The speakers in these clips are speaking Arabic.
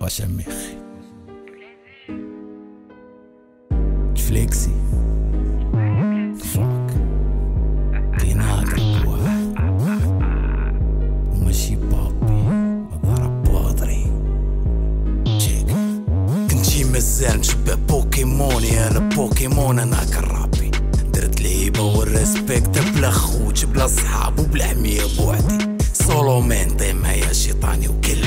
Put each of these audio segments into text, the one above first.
وشميخي فليكسي. فوق واحد وماشي بابي. ضرب بودري. تشيك كنتي مازال مشبه بوكيموني أنا بوكيمون. أنا كرابي. درت لعيبة والريسبكت بلا خوت بلا صحاب وبلا حمية بوحدي سولو مان طيما يا شيطاني البرانسيب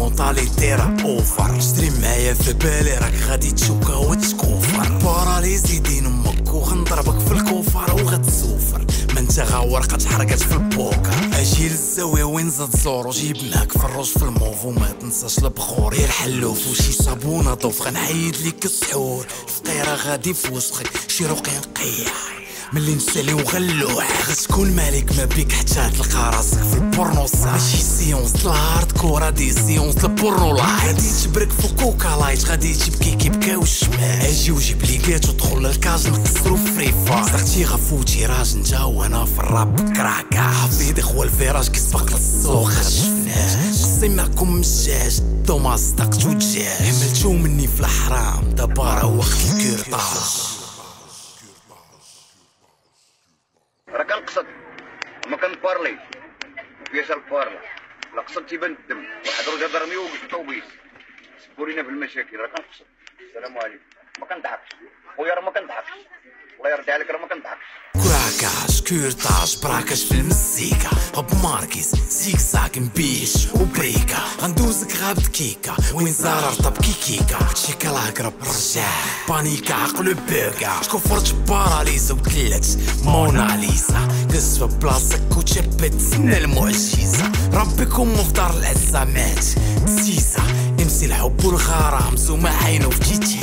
والمونتاليتي راه أوفر. اشتري معايا في بالي راك غادي تشوكا وتكوفر باراليزي دين أمك وغنضربك في الكوفر وغتسوفر. ما انت غاورقة تحرقت في البوكر. أجي للزاوية وين زاد زورو. جيبناك فروج في الموف وما تنساش البخور. يا الحلوف وشي صابونة ضوف غنحيد ليك السحور. فقيرة غادي في وسخك. شي رقي نقيح. ملي نسالي وغلوح غتكون مالك ما بيك حتى تلقى راسك في البورنو. ماشي سيونس الهارد كور دي سيونس البورنو لايت غادي تبرك في كوكا لايت غادي تبكي كيبكاو الشمال أجي وجيب لي كات ودخل للكاج نقصرو فري فاير صدقتي غفوتي راج انت وأنا في الراب كراكا. حفيد خوا الفيراج كيسبق للسوق شفناه قصي معكم مجاج دوما صدقت وجاج حملتو مني في الحرام دابا راه وقت الكورطاج راه كنقصد وما كنبارلي فياش البارلا لا قصد تيبان الدم. واحد رجع ضرمي وقف الطوبيس سبوا في المشاكل. راه كنقصد. السلام عليكم. ما كنضحكش. خويا راه ما كنضحكش. الله يرضي عليك راه ما كنضحكش. كراكاش كورتاج براكاش في المزيكا. هب ماركيز زيك زاك مبيش وبريكا. غندوزك غابت كيكا وين زارر طب كيكيكا شيكالا قرب رجع. بانيكا عقلو بوكا شكون فرج باراليزا وتلات موناليزا قز في بلاصتك وتشبت سنة المعجزة. ربكم في دار العزامات سيزا امسي الحب والغرام. زوما عينو في تيتيزا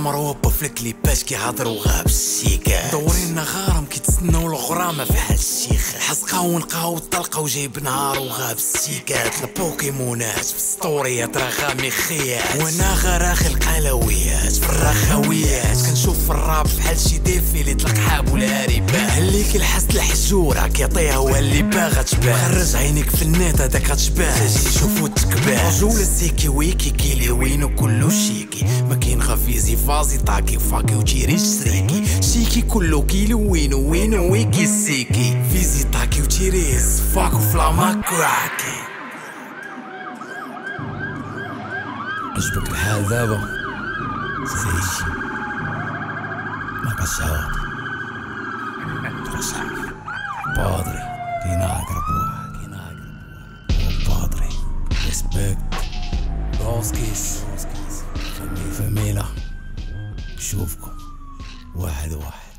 علام روبا في الكليبات كيهضروا غاب الشيكا دورينا غرام كيتسناو الغرامة في حال الشيخ حزقا ونقاو الطلقة وجايب نهار وغاب السيكات. البوكيمونات في ستوريات راه غامي خيات وأنا غراخي القلويات في الرخويات كنشوف الراب بحال شي ديفيلي طلق حاب والهاربات هليك الحس الحجورة كيعطيها هو اللي باغا تبان. خرج عينيك في النت هذاك غتشبان تجي تشوفو تكبان رجولة سيكي ويكي كيلي وينو كلو شيكي. ما كاين غافيزي فازي طاكي فاكي وتيري شريكي شيكي كلو كيلو وينو وينو ويكي سيكي فيزي طاكي وتيريز فاكو فلاما كراكي عجبك الحال دابا زيشي ما كتشعر ترشح بادري كيناقر بواحد كيناقر بواحد بادري ريسبكت روسكيس فاميلا نشوفكم. واحد واحد.